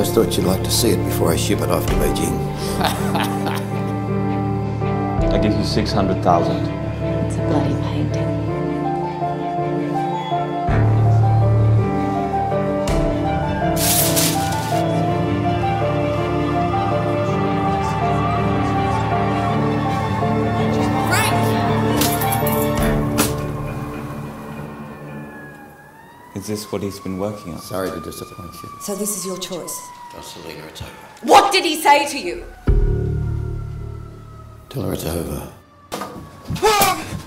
I just thought you'd like to see it before I ship it off to Beijing. I give you 600,000. It's a bloody painting. Is this what he's been working on? Sorry to disappoint you. So this is your choice. Tell Selina it's over. What did he say to you? Tell her it's over. Ah!